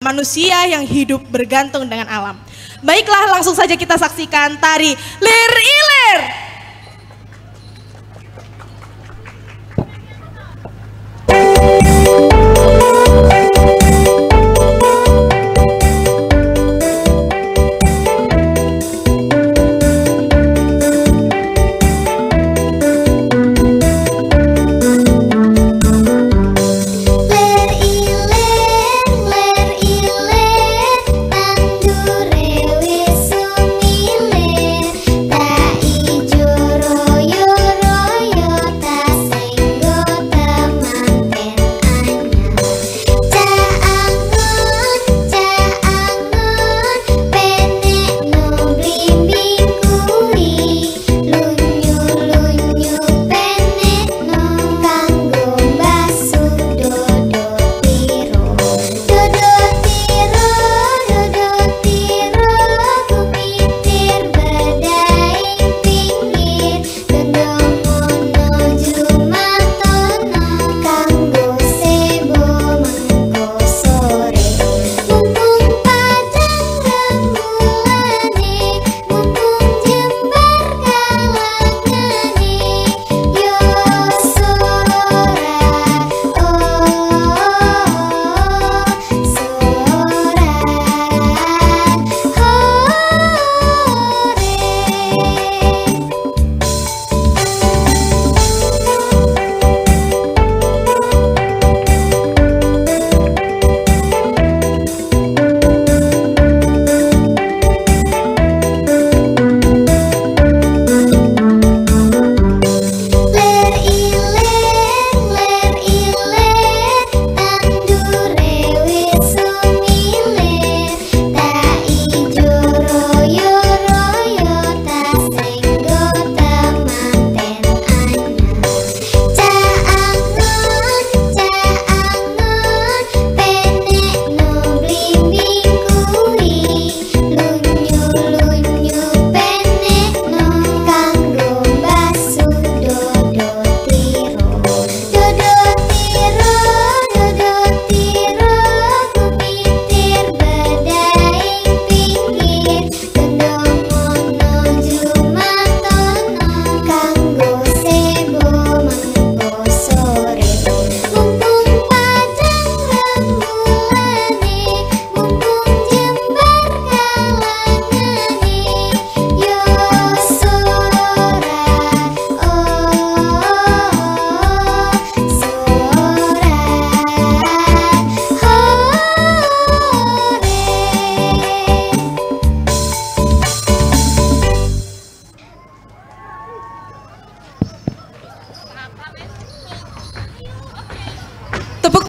manusia yang hidup bergantung dengan alam. Baiklah langsung saja kita saksikan tari lirik.